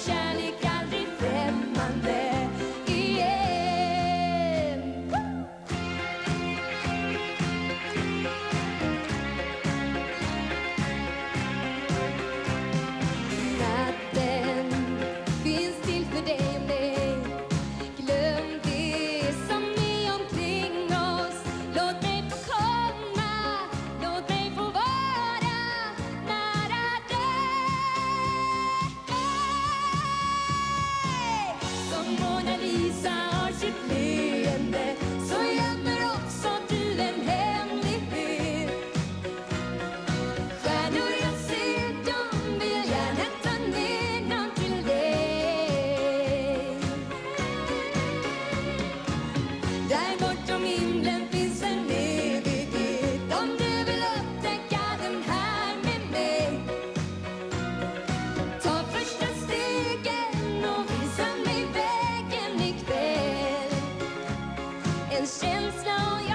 salvation. Ramona snow.